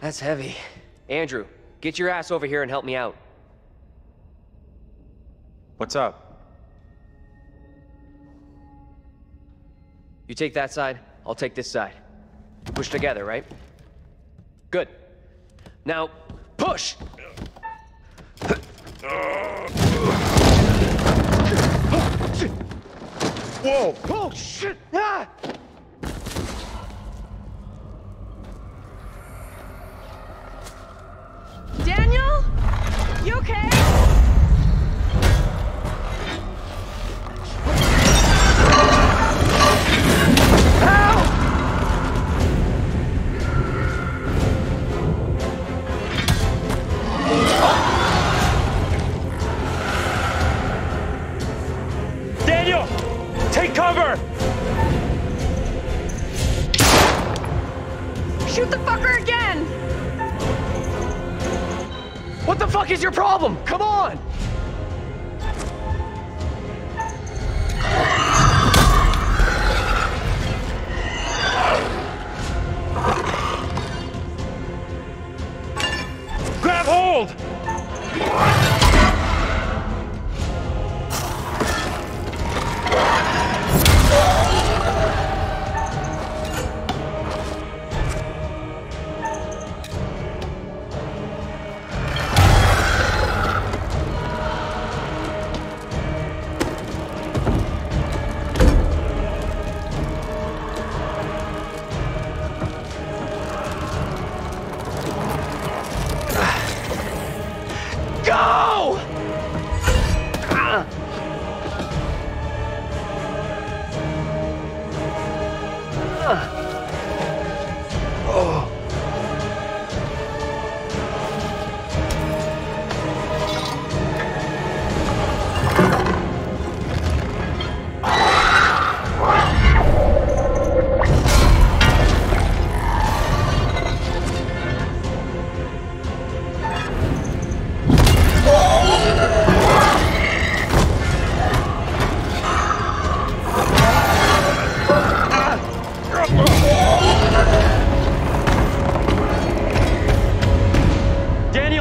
That's heavy. Andrew, get your ass over here and help me out. What's up? You take that side, I'll take this side. Push together, right? Good. Now, push! Whoa! Oh, shit! Ah! Daniel? You okay? Daniel! Take cover! Shoot the fucker again! What the fuck is your problem? Come on! Grab hold!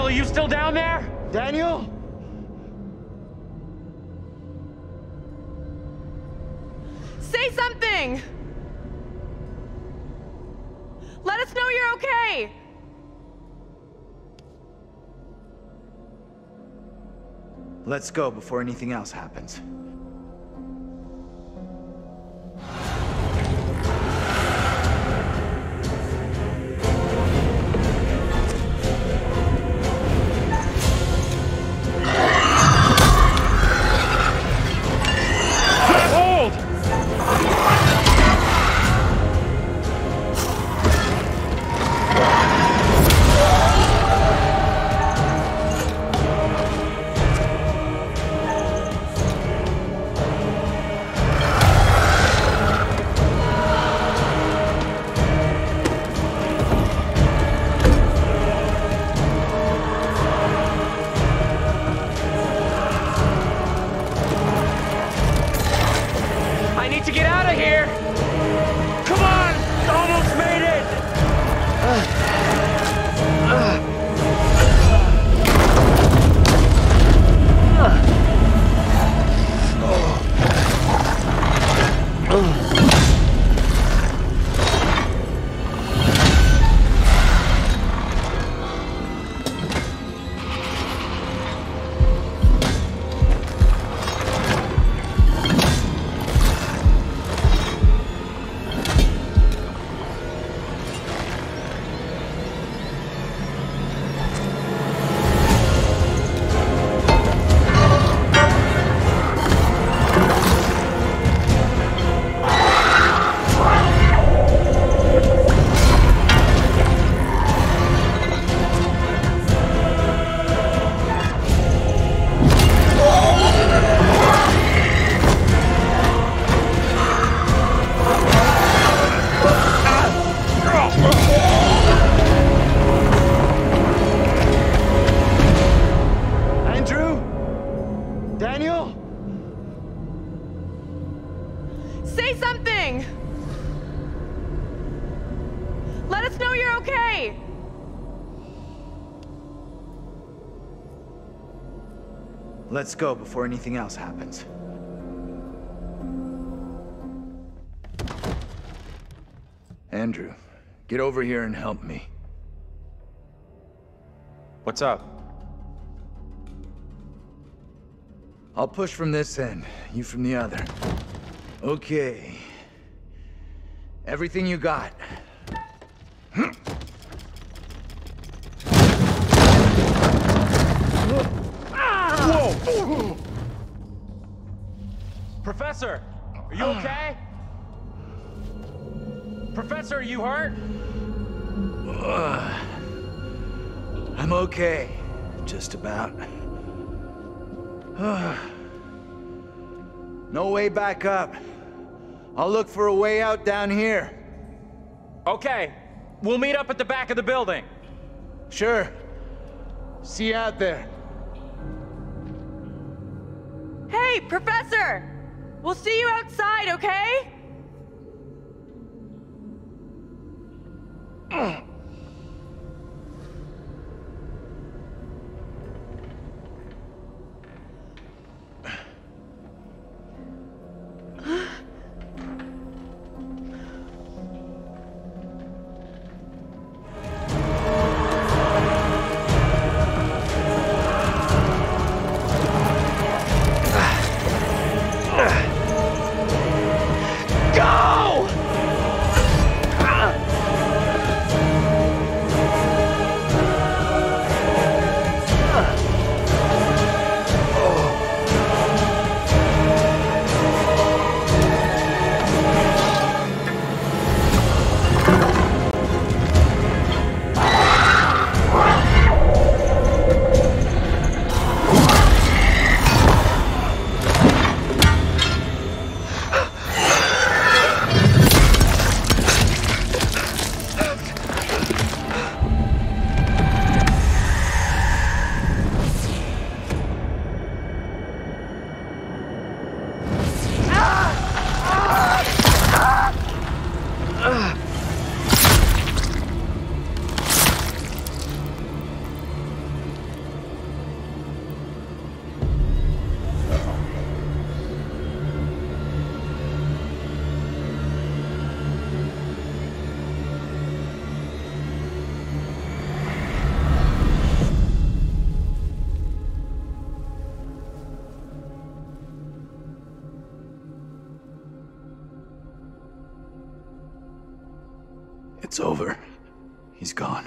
Daniel, are you still down there? Daniel? Say something! Let us know you're okay! Let's go before anything else happens. Out of here! Say something! Let us know you're okay! Let's go before anything else happens. Andrew, get over here and help me. What's up? I'll push from this end, you from the other. Okay. Everything you got. Professor, are you okay? Professor, are you hurt? I'm okay. Just about. no way back up. I'll look for a way out down here. Okay, we'll meet up at the back of the building. Sure. See you out there. Hey, Professor! We'll see you outside, okay? It's over. He's gone.